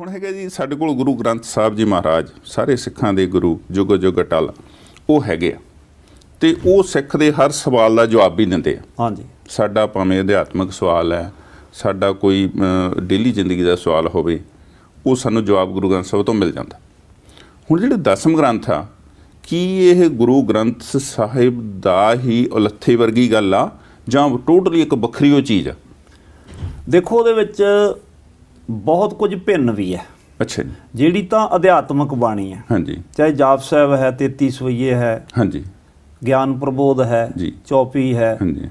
ਹੁਣ ਹੈਗਾ ਜੀ ਸਾਡੇ ਕੋਲ ਗੁਰੂ ਗ੍ਰੰਥ ਸਾਹਿਬ ਜੀ ਮਹਾਰਾਜ ਸਾਰੇ ਸਿੱਖਾਂ ਦੇ ਗੁਰੂ ਜੁਗ ਜੁਗ ਅਟਲ ਉਹ ਹੈਗੇ ਆ। ਤੇ ਉਹ ਸਿੱਖ ਦੇ ਹਰ ਸਵਾਲ ਦਾ ਜਵਾਬ ਵੀ ਦਿੰਦੇ ਆ। ਹਾਂਜੀ। ਸਾਡਾ ਭਾਵੇਂ ਅਧਿਆਤਮਿਕ ਸਵਾਲ ਹੈ ਸਾਡਾ ਕੋਈ ਡੇਲੀ ਜ਼ਿੰਦਗੀ ਦਾ ਸਵਾਲ ਹੋਵੇ ਉਹ ਸਾਨੂੰ ਜਵਾਬ ਗੁਰੂ ਗ੍ਰੰਥ ਸਾਹਿਬ ਤੋਂ ਮਿਲ ਜਾਂਦਾ। ਹੁਣ ਜਿਹੜੇ ਦਸਮ ਗ੍ਰੰਥ ਆ ਕੀ ਇਹ ਗੁਰੂ ਗ੍ਰੰਥ ਸਾਹਿਬ ਦਾ ਹੀ ਉਲੱਥੇ ਵਰਗੀ ਗੱਲ ਆ ਜਾਂ ਟੋਟਲੀ ਇੱਕ ਵੱਖਰੀ ਉਹ ਚੀਜ਼ ਆ? ਦੇਖੋ ਉਹਦੇ ਵਿੱਚ ਬਹੁਤ ਕੁਝ ਭਿੰਨ ਵੀ ਹੈ। ਅੱਛਾ ਜੀ। ਜਿਹੜੀ ਤਾਂ ਅਧਿਆਤਮਕ ਬਾਣੀ ਹੈ। ਹਾਂਜੀ। ਚਾਹੇ ਜਾਪ ਸਾਹਿਬ ਹੈ 33 ਸਵਈਏ ਹੈ। ਹਾਂਜੀ। ਗਿਆਨ ਪ੍ਰਬੋਧ ਹੈ। ਚੌਪੀ ਹੈ। ਹਾਂਜੀ।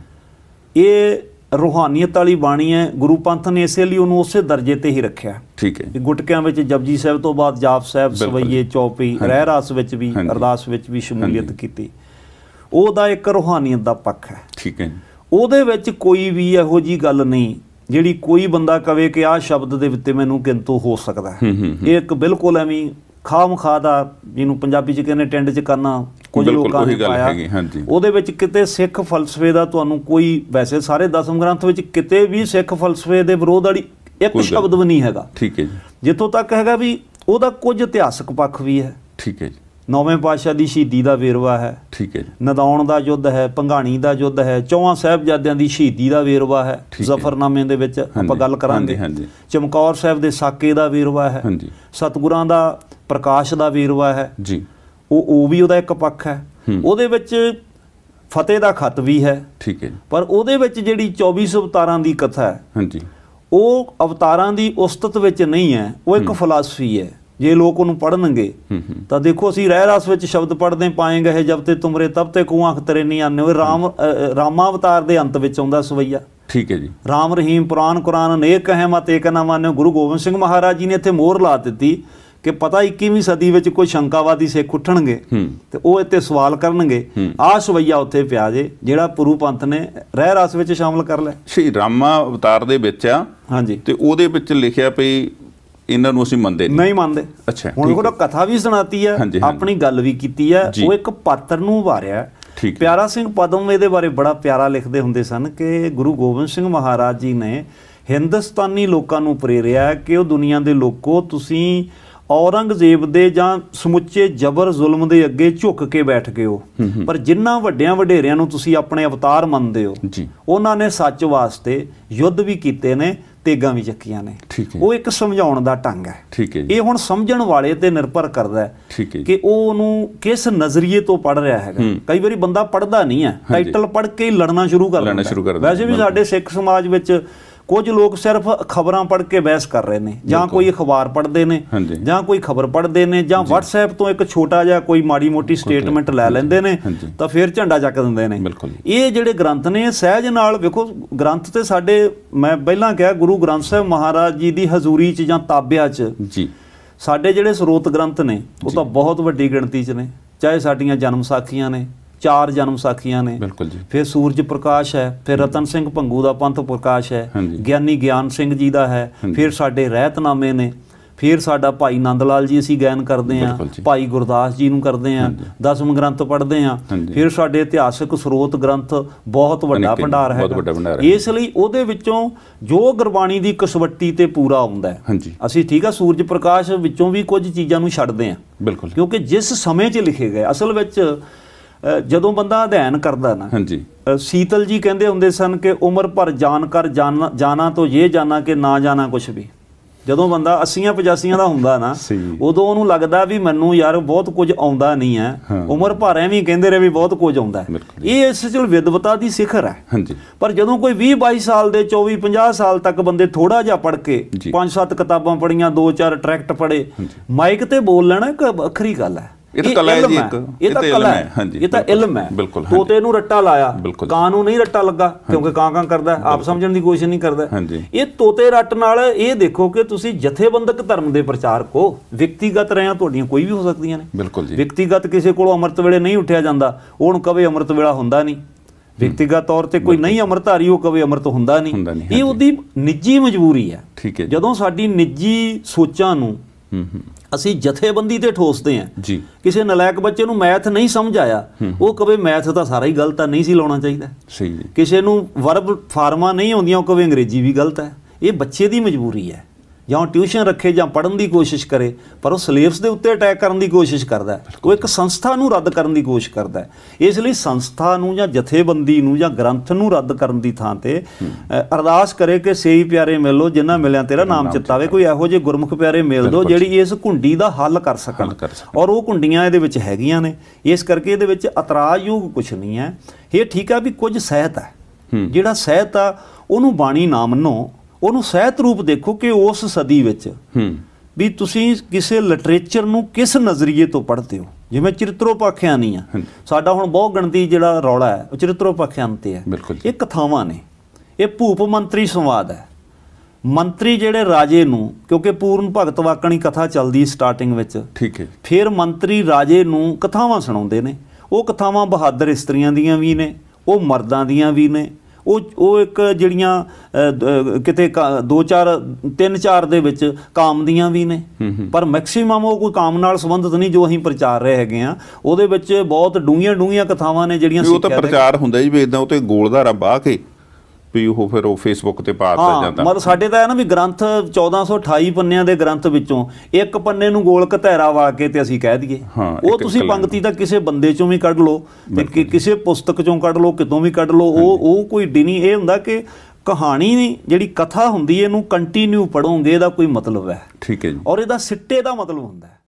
ਇਹ ਰੂਹਾਨੀਅਤ ਵਾਲੀ ਬਾਣੀ ਹੈ। ਗੁਰੂ ਪੰਥ ਨੇ ਇਸੇ ਲਈ ਉਹਨੂੰ ਉਸੇ ਦਰਜੇ ਤੇ ਹੀ ਰੱਖਿਆ। ਠੀਕ ਹੈ। ਗੁਟਕਿਆਂ ਵਿੱਚ ਜਪਜੀ ਸਾਹਿਬ ਤੋਂ ਬਾਅਦ ਜਾਪ ਸਾਹਿਬ। ਸਵਈਏ ਚੌਪੀ। ਰਹਿ ਰਾਸ ਵਿੱਚ ਵੀ। ਅਰਦਾਸ ਵਿੱਚ ਵੀ ਸ਼ਮੂਲੀਅਤ। ਕੀਤੀ। ਉਹਦਾ ਇੱਕ ਰੂਹਾਨੀਅਤ ਦਾ ਪੱਖ ਹੈ। ਠੀਕ ਹੈ ਉਹਦੇ ਵਿੱਚ ਕੋਈ ਵੀ ਇਹੋ ਜੀ ਗੱਲ ਨਹੀਂ ਜਿਹੜੀ ਕੋਈ ਬੰਦਾ ਕਵੇ ਕਿ ਆਹ ਸ਼ਬਦ ਦੇ ਉੱਤੇ ਮੈਨੂੰ ਕਿੰਤੂ ਹੋ ਸਕਦਾ ਹੈ। ਇਹ ਇੱਕ ਬਿਲਕੁਲ ਐਵੇਂ ਖਾਮ ਖਾ ਦਾ ਜਿਹਨੂੰ ਪੰਜਾਬੀ ਚ ਕਹਿੰਦੇ ਟੈਂਡ ਚ ਕਰਨਾ ਕੁਝ ਲੋਕਾਂ ਨੇ ਪਾਇਆ। ਉਹਦੇ ਵਿੱਚ ਕਿਤੇ ਸਿੱਖ ਫਲਸਫੇ ਦਾ ਤੁਹਾਨੂੰ ਕੋਈ ਵੈਸੇ ਸਾਰੇ ਦਸਮ ਗ੍ਰੰਥ ਵਿੱਚ ਕਿਤੇ ਵੀ ਸਿੱਖ ਫਲਸਫੇ ਦੇ ਵਿਰੋਧ ਵਾਲੀ ਇੱਕ ਸ਼ਬਦ ਵੀ ਨਹੀਂ ਹੈਗਾ। ਠੀਕ ਹੈ ਜੀ। ਜਿੱਥੋਂ ਤੱਕ ਹੈਗਾ ਵੀ ਉਹਦਾ ਕੁਝ ਇਤਿਹਾਸਕ ਪੱਖ ਵੀ ਹੈ। ਠੀਕ ਹੈ ਜੀ। ਨੌਵੇਂ ਪਾਤਸ਼ਾਹ ਦੀ ਸ਼ਹੀਦੀ ਦਾ ਵੇਰਵਾ ਹੈ। ਠੀਕ ਹੈ ਜੀ। ਨਦਾਉਣ ਦਾ ਯੁੱਧ ਹੈ ਭੰਗਾਣੀ ਦਾ ਯੁੱਧ ਹੈ ਚੌਹਾਂ ਸਾਹਿਬਜ਼ਾਦਿਆਂ ਦੀ ਸ਼ਹੀਦੀ ਦਾ ਵੇਰਵਾ ਹੈ। ਜ਼ਫਰਨਾਮੇ ਦੇ ਵਿੱਚ ਆਪਾਂ ਗੱਲ ਕਰਾਂਗੇ। ਚਮਕੌਰ ਸਾਹਿਬ ਦੇ ਸਾਕੇ ਦਾ ਵੇਰਵਾ ਹੈ। ਹਾਂਜੀ। ਸਤਿਗੁਰਾਂ ਦਾ ਪ੍ਰਕਾਸ਼ ਦਾ ਵੇਰਵਾ ਹੈ। ਜੀ। ਉਹ ਉਹ ਵੀ ਉਹਦਾ ਇੱਕ ਪੱਖ ਹੈ। ਉਹਦੇ ਵਿੱਚ ਫਤਿਹ ਦਾ ਖਤ ਵੀ ਹੈ। ਠੀਕ ਹੈ ਪਰ ਉਹਦੇ ਵਿੱਚ ਜਿਹੜੀ 24 ਅਵਤਾਰਾਂ ਦੀ ਕਥਾ ਹੈ ਹਾਂਜੀ। ਉਹ ਅਵਤਾਰਾਂ ਦੀ ਉਸਤਤ ਵਿੱਚ ਨਹੀਂ ਹੈ ਉਹ ਇੱਕ ਫਿਲਾਸਫੀ ਹੈ। ਜੇ ਲੋਕ ਉਹਨੂੰ ਪੜਨਗੇ ਹੂੰ ਹੂੰ। ਤਾਂ ਦੇਖੋ ਅਸੀਂ ਰਹਿ ਰਸ ਵਿੱਚ ਸ਼ਬਦ ਪੜਦੇ ਪਾਏਂਗੇ ਹੈ ਜਬ ਤੇ ਤੁਮਰੇ ਤਬ ਤੇ ਕੋ ਆਂਖ ਤੇਰੇ ਨਹੀਂ ਆਨੇ। ਉਹ ਰਾਮ ਰਾਮਾ ਅਵਤਾਰ ਦੇ ਅੰਤ ਵਿੱਚ ਆਉਂਦਾ ਸਵਈਆ। ਠੀਕ ਹੈ ਜੀ। ਰਾਮ ਰਹੀਮ ਪੁਰਾਨ ਕੁਰਾਨ ਅਨੇਕ ਕਹੇ ਮਤ ਏਕ ਨਾ ਮਾਨਿਓ। ਗੁਰੂ ਗੋਬਿੰਦ ਸਿੰਘ ਮਹਾਰਾਜ ਜੀ ਨੇ ਇੱਥੇ ਮੋਹਰ ਲਾ ਦਿੱਤੀ ਕਿ ਪਤਾ 21ਵੀਂ ਸਦੀ ਵਿੱਚ ਕੋਈ ਸ਼ੰਕਾਵਾਦੀ ਸਿੱਖ ਉੱਠਣਗੇ ਹੂੰ। ਤੇ ਉਹ ਇੱਥੇ ਸਵਾਲ ਕਰਨਗੇ। ਹੂੰ। ਆਹ ਸਵਈਆ ਉੱਥੇ ਪਿਆ ਜੇ ਜਿਹੜਾ ਪੁਰੂ ਪੰਥ ਨੇ ਰਹਿ ਰਸ ਵਿੱਚ ਸ਼ਾਮਲ ਕਰ ਲਿਆ। ਸ਼੍ਰੀ ਰਾਮਾ ਅਵਤਾਰ ਦੇ ਵਿੱਚ ਆ ਹਾਂਜੀ। ਤੇ ਉਹਦੇ ਵਿੱਚ ਲਿਖਿਆ ਪਈ ਇਹਨਾਂ ਨੂੰ ਅਸੀਂ ਮੰਨਦੇ ਨਹੀਂ ਨਹੀਂ ਮੰਨਦੇ ਅੱਛਾ ਹੁਣ ਠੀਕ ਉਹਦਾ ਕਥਾ ਵੀ ਸੁਣਾਤੀ ਹੈ। ਆਪਣੀ ਗੱਲ ਵੀ ਕੀਤੀ ਹੈ। ਉਹ ਇੱਕ ਪਾਤਰ ਨੂੰ। ਠੀਕ ਹੈ। ਪਿਆਰਾ ਸਿੰਘ ਪਦਮ ਇਹਦੇ ਬਾਰੇ ਬੜਾ ਪਿਆਰਾ ਲਿਖਦੇ ਹੁੰਦੇ ਸਨ ਕਿ ਗੁਰੂ ਗੋਬਿੰਦ ਸਿੰਘ ਮਹਾਰਾਜ ਜੀ ਨੇ ਹਿੰਦੁਸਤਾਨੀ ਲੋਕਾਂ ਨੂੰ ਪ੍ਰੇਰਿਆ ਕਿ ਉਹ ਦੁਨੀਆ ਦੇ ਲੋਕੋ ਤੁਸੀਂ ਔਰੰਗਜ਼ੇਬ ਦੇ ਜਾਂ ਸਮੁੱਚੇ ਜ਼ਬਰ ਜ਼ੁਲਮ ਦੇ ਅੱਗੇ ਝੁੱਕ ਕੇ ਬੈਠ ਗਏ ਹੋ ਪਰ ਜਿਨ੍ਹਾਂ ਵੱਡਿਆਂ ਵਡੇਰਿਆਂ ਨੂੰ ਤੁਸੀਂ ਆਪਣੇ ਅਵਤਾਰ ਮੰਨਦੇ ਹੋ ਉਹਨਾਂ ਨੇ ਸੱਚ ਵਾਸਤੇ ਯੁੱਧ ਵੀ ਕੀਤੇ ਨੇ ਤੇਗਾਂ ਵੀ ਚੱਕੀਆਂ ਨੇ। ਠੀਕ ਹੈ ਉਹ ਇੱਕ ਸਮਝਾਉਣ ਦਾ ਢੰਗ ਹੈ। ਠੀਕ ਹੈ ਜੀ। ਇਹ ਹੁਣ ਸਮਝਣ ਵਾਲੇ ਤੇ ਨਿਰਭਰ ਕਰਦਾ ਹੈ ਠੀਕ ਹੈ ਜੀ। ਕਿ ਉਹ ਉਹਨੂੰ ਕਿਸ ਨਜ਼ਰੀਏ ਤੋਂ ਪੜ ਰਿਹਾ ਹੈਗਾ। ਕਈ ਵਾਰੀ ਬੰਦਾ ਪੜਦਾ ਨਹੀਂ ਹੈ। ਟਾਈਟਲ ਪੜ ਕੇ ਹੀ ਲੜਨਾ ਸ਼ੁਰੂ ਕਰ ਦਿੰਦਾ, ਵੈਸੇ ਵੀ। ਸਾਡੇ ਸਿੱਖ ਸਮਾਜ ਵਿੱਚ ਕੁਝ ਲੋਕ ਸਿਰਫ ਖਬਰਾਂ ਪੜ ਕੇ ਬਹਿਸ ਕਰ ਰਹੇ ਨੇ ਜਾਂ। ਕੋਈ ਅਖਬਾਰ ਪੜ੍ਹਦੇ ਨੇ। ਜਾਂ ਕੋਈ ਖਬਰ ਪੜ੍ਹਦੇ ਨੇ ਜਾਂ WhatsApp ਤੋਂ ਇੱਕ ਛੋਟਾ ਜਿਹਾ ਕੋਈ ਮਾੜੀ ਮੋਟੀ ਸਟੇਟਮੈਂਟ ਲੈ ਲੈਂਦੇ ਨੇ। ਤਾਂ ਫਿਰ ਝੰਡਾ ਚੱਕ ਦਿੰਦੇ ਨੇ। ਇਹ ਜਿਹੜੇ ਗ੍ਰੰਥ ਨੇ ਸਹਿਜ ਨਾਲ ਵੇਖੋ ਗ੍ਰੰਥ ਤੇ ਸਾਡੇ ਮੈਂ ਪਹਿਲਾਂ ਕਿਹਾ ਗੁਰੂ ਗ੍ਰੰਥ ਸਾਹਿਬ ਮਹਾਰਾਜ ਜੀ ਦੀ ਹਜ਼ੂਰੀ 'ਚ ਜਾਂ ਤਾਬਿਆ 'ਚ ਜੀ ਸਾਡੇ ਜਿਹੜੇ ਸਰੋਤ ਗ੍ਰੰਥ ਨੇ ਉਹ ਤਾਂ ਬਹੁਤ ਵੱਡੀ ਗਿਣਤੀ 'ਚ ਨੇ ਚਾਹੇ ਸਾਡੀਆਂ ਜਨਮ ਸਾਖੀਆਂ ਨੇ ਚਾਰ ਜਨਮ ਸਾਖੀਆਂ ਨੇ ਬਿਲਕੁਲ ਜੀ ਫਿਰ ਸੂਰਜ ਪ੍ਰਕਾਸ਼ ਹੈ ਫਿਰ ਰਤਨ ਸਿੰਘ ਭੰਗੂ ਦਾ ਪੰਥ ਪ੍ਰਕਾਸ਼ ਹੈ। ਗਿਆਨੀ ਗਿਆਨ ਸਿੰਘ ਜੀ ਦਾ ਹੈ। ਫਿਰ ਸਾਡੇ ਰਹਿਤਨਾਮੇ ਨੇ ਫਿਰ ਸਾਡਾ ਭਾਈ ਨੰਦ ਲਾਲ ਜੀ ਅਸੀਂ ਗਾਇਨ ਕਰਦੇ ਜੀ। ਭਾਈ ਗੁਰਦਾਸ ਜੀ ਨੂੰ ਕਰਦੇ ਹਾਂ ਦਸਮ ਗ੍ਰੰਥ ਪੜ੍ਹਦੇ ਹਾਂਜੀ। ਫਿਰ ਸਾਡੇ ਇਤਿਹਾਸਕ ਸਰੋਤ ਗ੍ਰੰਥ ਬਹੁਤ ਵੱਡਾ ਭੰਡਾਰ ਹੈ। ਇਸ ਲਈ ਉਹਦੇ ਵਿੱਚੋਂ ਜੋ ਗੁਰਬਾਣੀ ਦੀ ਕਸਵੱਟੀ ਤੇ ਪੂਰਾ ਆਉਂਦਾ ਹੈ ਅਸੀਂ ਠੀਕ ਆ ਸੂਰਜ ਪ੍ਰਕਾਸ਼ ਵਿੱਚੋਂ ਵੀ ਕੁਝ ਚੀਜ਼ਾਂ ਨੂੰ ਛੱਡਦੇ ਹਾਂ ਬਿਲਕੁਲ ਕਿਉਂਕਿ ਜਿਸ ਸਮੇਂ 'ਚ ਲਿਖੇ ਗਏ ਅਸਲ ਵਿੱਚ ਜਦੋਂ ਬੰਦਾ ਅਧਿਐਨ ਕਰਦਾ ਨਾ ਹਾਂਜੀ ਸੀਤਲ ਜੀ ਕਹਿੰਦੇ ਹੁੰਦੇ ਸਨ ਕਿ ਉਮਰ ਭਰ ਜਾਣ ਕਰ ਜਾਣਾ ਤੋਂ ਇਹ ਜਾਣਾ ਕਿ ਨਾ ਜਾਣਾ ਕੁਝ ਵੀ ਜਦੋਂ ਬੰਦਾ 80 85 ਦਾ ਹੁੰਦਾ ਨਾ। ਉਦੋਂ ਉਹਨੂੰ ਲੱਗਦਾ ਵੀ ਮੈਨੂੰ ਯਾਰ ਬਹੁਤ ਕੁਝ ਆਉਂਦਾ ਨਹੀਂ ਹੈ। ਉਮਰ ਭਰ ਐਵੇਂ ਕਹਿੰਦੇ ਰਹੇ ਵੀ ਬਹੁਤ ਕੁਝ ਆਉਂਦਾ। ਇਹ ਇਸ ਚ ਵਿਦਵਤਾ ਦੀ ਸਿਖਰ ਹੈ ਹਾਂਜੀ ਪਰ ਜਦੋਂ ਕੋਈ 20 22 ਸਾਲ ਦੇ 24 50 ਸਾਲ ਤੱਕ ਬੰਦੇ ਥੋੜਾ ਜਿਹਾ ਪੜ੍ਹ ਕੇ। ਪੰਜ ਸੱਤ ਕਿਤਾਬਾਂ ਪੜ੍ਹੀਆਂ ਦੋ ਚਾਰ ਟਰੈਕਟ ਪੜ੍ਹੇ ਮਾਈਕ ਤੇ ਬੋਲ ਲੈਣਾ ਇੱਕ ਵੱਖਰੀ ਗੱਲ ਹੈ ਇਹ ਤਾਂ ਕਲਾ ਹੈ ਜੀ ਇੱਕ। ਇਹ ਤਾਂ ਕਲਾ ਹੈ। ਹਾਂਜੀ, ਇਹ ਤਾਂ ਇਲਮ ਹੈ। ਤੋਤੇ ਨੂੰ ਰੱਟਾ ਲਾਇਆ। ਕਾਂ ਨੂੰ ਨਹੀਂ ਰੱਟਾ ਲੱਗਾ ਕਿਉਂਕਿ ਕਾਂ ਕਾਂ ਕਰਦਾ ਆਪ ਸਮਝਣ ਦੀ ਕੋਸ਼ਿਸ਼ ਨਹੀਂ ਕਰਦਾ। ਇਹ ਤੋਤੇ ਰੱਟ ਨਾਲ ਇਹ ਦੇਖੋ ਕਿ ਤੁਸੀਂ ਜਥੇਬੰਦਕ ਧਰਮ ਦੇ ਪ੍ਰਚਾਰਕ ਹੋ ਵਿਅਕਤੀਗਤ ਰਿਆਂ ਤੁਹਾਡੀਆਂ ਕੋਈ ਵੀ ਹੋ ਸਕਦੀਆਂ ਨੇ। ਬਿਲਕੁਲ ਜੀ। ਵਿਅਕਤੀਗਤ ਕਿਸੇ ਕੋਲੋਂ ਅੰਮ੍ਰਿਤ ਵੇਲੇ ਨਹੀਂ ਉੱਠਿਆ ਜਾਂਦਾ ਉਹਨੂੰ ਕਵੇ ਅੰਮ੍ਰਿਤ ਵੇਲਾ ਹੁੰਦਾ ਨਹੀਂ। ਵਿਅਕਤੀਗਤ ਤੌਰ ਤੇ ਕੋਈ ਨਹੀਂ ਅੰਮ੍ਰਿਤਧਾਰੀ ਉਹ ਕਵੇ ਅੰਮ੍ਰਿਤ ਹੁੰਦਾ ਨਹੀਂ। ਇਹ ਉਹਦੀ ਨਿੱਜੀ ਮਜਬੂਰੀ ਹੈ। ਠੀਕ ਹੈ ਜਦੋਂ ਸਾਡੀ ਨਿੱਜੀ ਸੋਚਾਂ ਨੂੰ ਅਸੀਂ ਜਥੇਬੰਦੀ ਤੇ ਠੋਸਦੇ ਹਾਂ। ਜੀ। ਕਿਸੇ ਨਲਾਇਕ ਬੱਚੇ ਨੂੰ ਮੈਥ ਨਹੀਂ ਸਮਝ ਆਇਆ ਉਹ ਕਵੇ ਮੈਥ ਤਾਂ ਸਾਰਾ ਹੀ ਗਲਤ ਹੈ ਨਹੀਂ ਸੀ ਲਾਉਣਾ ਚਾਹੀਦਾ। ਸਹੀ ਜੀ। ਕਿਸੇ ਨੂੰ ਵਰਬ ਫਾਰਮਾਂ ਨਹੀਂ ਆਉਂਦੀਆਂ ਉਹ ਕਵੇ ਅੰਗਰੇਜ਼ੀ ਵੀ ਗਲਤ ਹੈ। ਇਹ ਬੱਚੇ ਦੀ ਮਜਬੂਰੀ ਹੈ। ਜਾਂ ਟਿਊਸ਼ਨ ਰੱਖੇ ਜਾਂ ਪੜ੍ਹਨ ਦੀ ਕੋਸ਼ਿਸ਼ ਕਰੇ ਪਰ ਉਹ ਸਿਲੇਬਸ ਦੇ ਉੱਤੇ ਅਟੈਕ ਕਰਨ ਦੀ ਕੋਸ਼ਿਸ਼ ਕਰਦਾ ਉਹ ਇੱਕ ਸੰਸਥਾ ਨੂੰ ਰੱਦ ਕਰਨ ਦੀ ਕੋਸ਼ਿਸ਼ ਕਰਦਾ ਇਸ ਲਈ ਸੰਸਥਾ ਨੂੰ ਜਾਂ ਜਥੇਬੰਦੀ ਨੂੰ ਜਾਂ ਗ੍ਰੰਥ ਨੂੰ ਰੱਦ ਕਰਨ ਦੀ ਥਾਂ ਤੇ ਅਰਦਾਸ ਕਰੇ ਕਿ ਸੇਈ ਪਿਆਰੇ ਮਿਲੋ ਜਿਨ੍ਹਾਂ ਮਿਲਿਆ ਤੇਰਾ ਨਾਮ ਚਿਤਾਵੇ ਕੋਈ ਇਹੋ ਜਿਹੇ ਗੁਰਮੁਖ ਪਿਆਰੇ ਮਿਲ ਦਿਓ ਜਿਹੜੀ ਇਸ ਘੁੰਡੀ ਦਾ ਹੱਲ ਕਰ ਸਕਣ। ਔਰ ਉਹ ਕੁੰਡੀਆਂ ਇਹਦੇ ਵਿੱਚ ਹੈਗੀਆਂ ਨੇ। ਇਸ ਕਰਕੇ ਇਹਦੇ ਵਿੱਚ ਇਤਰਾਜ਼ਯੋਗ ਕੁਝ ਨਹੀਂ ਹੈ। ਇਹ ਠੀਕ ਆ ਵੀ ਕੁਝ ਸਹਿਤ ਹੈ। ਜਿਹੜਾ ਸਹਿਤ ਆ ਉਹਨੂੰ ਬਾਣੀ ਨਾ ਮੰਨੋ। ਉਹਨੂੰ ਸਹਿਤ ਰੂਪ ਦੇਖੋ ਕਿ ਉਸ ਸਦੀ ਵਿੱਚ ਹੂੰ। ਵੀ ਤੁਸੀਂ ਕਿਸੇ ਲਿਟਰੇਚਰ ਨੂੰ ਕਿਸ ਨਜ਼ਰੀਏ ਤੋਂ ਪੜ੍ਹਦੇ ਹੋ? ਜਿਵੇਂ ਚਰਿੱਤਰੋਪਾਖਿਆਨੀ ਆ ਸਾਡਾ ਹੁਣ ਬਹੁਤ ਗਣਤੀ ਜਿਹੜਾ ਰੌਲਾ ਹੈ ਉਹ ਚਰਿੱਤਰੋਪਾਖਿਆਨ ਤੇ ਹੈ। ਇਹ ਕਥਾਵਾਂ ਨੇ। ਇਹ ਭੂਪ ਮੰਤਰੀ ਸੰਵਾਦ ਹੈ। ਮੰਤਰੀ ਜਿਹੜੇ ਰਾਜੇ ਨੂੰ ਕਿਉਂਕਿ ਪੂਰਨ ਭਗਤ ਵਾਕਣੀ ਕਥਾ ਚੱਲਦੀ ਸਟਾਰਟਿੰਗ ਵਿੱਚ ਠੀਕ ਹੈ। ਫਿਰ ਮੰਤਰੀ ਰਾਜੇ ਨੂੰ ਕਥਾਵਾਂ ਸੁਣਾਉਂਦੇ ਨੇ। ਉਹ ਕਥਾਵਾਂ ਬਹਾਦਰ ਇਸਤਰੀਆਂ ਦੀਆਂ ਵੀ ਨੇ ਉਹ ਮਰਦਾਂ ਦੀਆਂ ਵੀ ਨੇ ਉਹ ਉਹ ਇੱਕ ਜਿਹੜੀਆਂ ਕਿਤੇ ਦੋ ਚਾਰ ਤਿੰਨ ਚਾਰ ਦੇ ਵਿੱਚ ਕਾਮ ਦੀਆਂ ਵੀ ਨੇ। ਪਰ ਮੈਕਸਿਮਮ ਉਹ ਕੋਈ ਕਾਮ ਨਾਲ ਸੰਬੰਧਿਤ ਨਹੀਂ ਜੋ ਅਸੀਂ ਪ੍ਰਚਾਰ ਰਹੇ ਹੈਗੇ ਆ ਉਹਦੇ ਵਿੱਚ ਬਹੁਤ ਡੂੰਘੀਆਂ ਡੂੰਘੀਆਂ ਕਥਾਵਾਂ ਨੇ ਜਿਹੜੀਆਂ ਵੀ ਉਹ ਤਾਂ ਸਿੱਖਿਆ ਪ੍ਰਚਾਰ ਹੁੰਦਾ ਜੀ ਵੀ ਇਦਾਂ ਉਹ ਤੇ ਗੋਲਧਾਰਾ ਬਾਹ ਕੇ ਵੀ ਉਹ ਫਿਰ ਉਹ ਫੇਸਬੁੱਕ ਤੇ ਪਾ ਦਿੱਤਾ ਹਾਂ ਜਾਂਦਾ। ਮਤਲਬ ਸਾਡੇ ਤਾਂ ਇਹ ਨਾ ਵੀ ਗ੍ਰੰਥ 1428 ਪੰਨਿਆਂ ਦੇ ਗ੍ਰੰਥ ਵਿੱਚੋਂ ਇੱਕ ਪੰਨੇ ਨੂੰ ਗੋਲ ਘਤੈਰਾ ਵਾ ਕੇ ਤੇ ਅਸੀਂ ਕਹਿ ਦਈਏ। ਉਹ ਤੁਸੀਂ। ਪੰਕਤੀ ਤਾਂ ਕਿਸੇ ਬੰਦੇ ਚੋਂ ਵੀ ਕੱਢ ਲਓ ਤੇ ਕਿ- ਕਿਸੇ ਪੁਸਤਕ ਚੋਂ ਕੱਢ ਲਓ ਕਿਤੋਂ ਵੀ ਕੱਢ ਲਓ ਉਹ ਉਹ ਕੋਈ ਡਿਨੀ ਇਹ ਹੁੰਦਾ ਕਿ ਕਹਾਣੀ ਜਿਹੜੀ ਕਥਾ ਹੁੰਦੀ ਹੈ, ਇਹਨੂੰ ਕੰਟੀਨਿਊ ਪੜੋਗੇ ਇਹਦਾ ਕੋਈ ਮਤਲਬ ਹੈ। ਠੀਕ ਹੈ ਜੀ। ਔਰ ਇਹਦਾ ਸਿੱਟੇ ਦਾ ਮਤਲਬ ਹੁੰਦਾ ਹੈ।